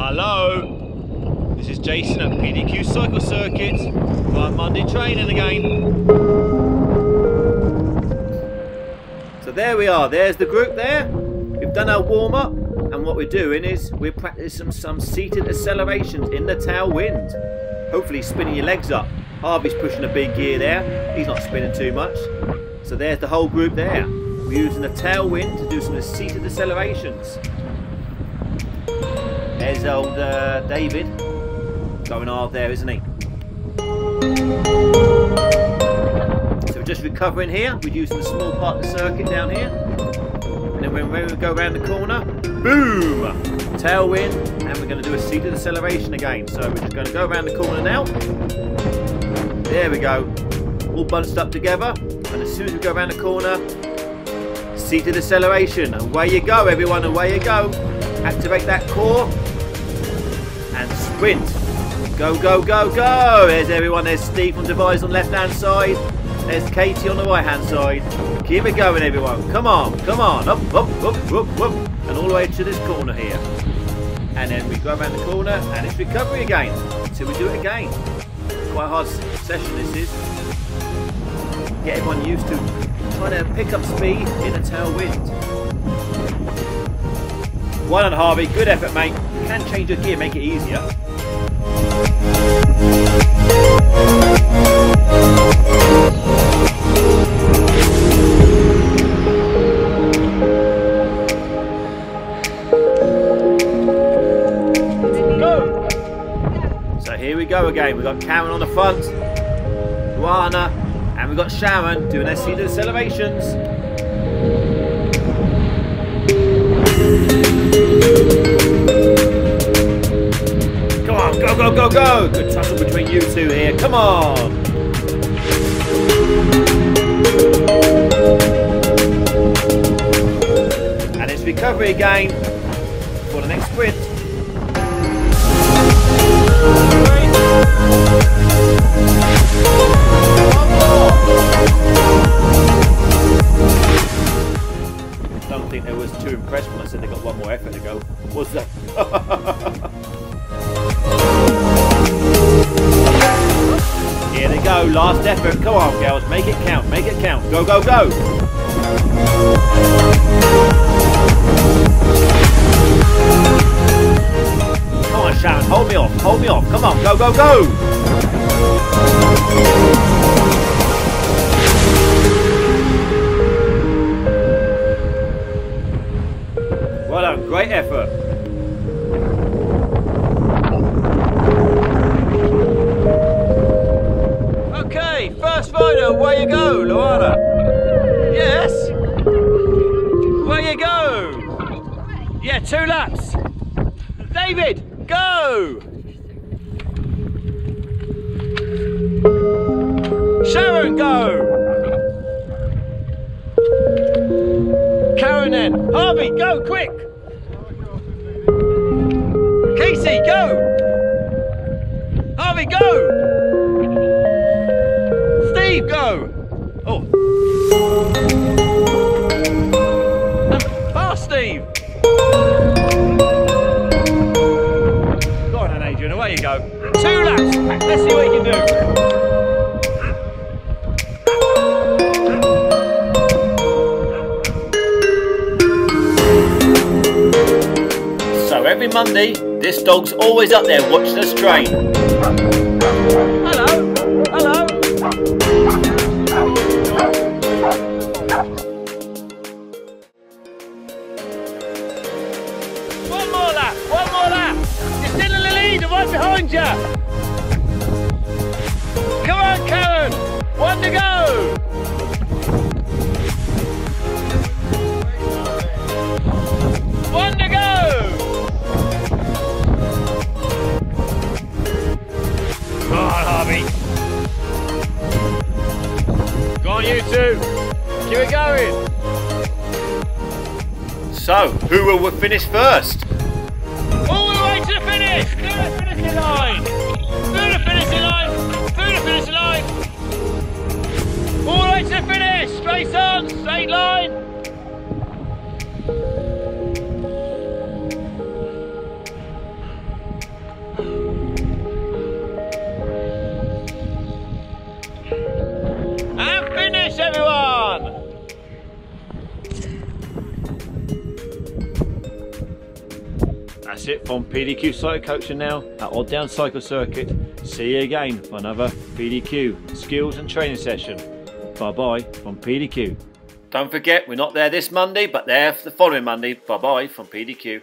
Hello, this is Jason at PDQ Cycle Circuit. Right, Monday training again. So there we are, there's the group there. We've done our warm up, and what we're doing is we're practicing some seated accelerations in the tailwind. Hopefully, spinning your legs up. Harvey's pushing a big gear there, he's not spinning too much. So there's the whole group there. We're using the tailwind to do some seated accelerations. There's old uh, David going hard there, isn't he? So we're just recovering here. We're using the small part of the circuit down here. And then when we go around the corner, boom! Tailwind, and we're going to do a seated acceleration again. So we're just going to go around the corner now. There we go. All bunched up together. And as soon as we go around the corner, seated acceleration. Away you go, everyone. Away you go. Activate that core and sprint. Go, go, go, go. There's everyone. There's Steve from Devise on the left hand side. There's Katie on the right hand side. Keep it going, everyone. Come on, come on. Up, up, up, up, up. And all the way to this corner here. And then we go around the corner and it's recovery again. So we do it again. Quite a hard session this is. Get everyone used to trying to pick up speed in a tailwind. Well done, Harvey. Good effort, mate. Can change your gear, make it easier. Go! So here we go again. We've got Karen on the front, Luana, and we've got Sharon doing their seated accelerations. Go, go, go, go! Good tussle between you two here. Come on! And it's recovery again for the next sprint. don't think they was too impressed when I said they got one more effort to go. Was that? last effort. Come on, girls, make it count, make it count. Go, go, go. Come on, Sharon, hold me off, hold me off. Come on, go, go, go. Well done, great effort. Rider, where you go, Luana? Yes? Where you go? Yeah, two laps. David, go! Sharon, go! Karen then. Harvey, go quick! Casey, go! Harvey, go! Steve, go! Oh. Um, Fast, Steve! Go on Adrian, away you go. Two laps! Let's see what you can do. So every Monday, this dog's always up there watching us train. Hello. Right behind you. Come on, Karen. One to go. One to go. Go on, Harvey. Go on, you two. Keep it going. So, who will finish first? The finish! Through the finishing line! Through the finishing line! Through the finishing line! All the way to the finish! Straight on! Straight line! That's it from PDQ Cycle Coaching now at Odd Down Cycle Circuit. See you again for another PDQ skills and training session. Bye bye from PDQ. Don't forget, we're not there this Monday, but there for the following Monday. Bye bye from PDQ.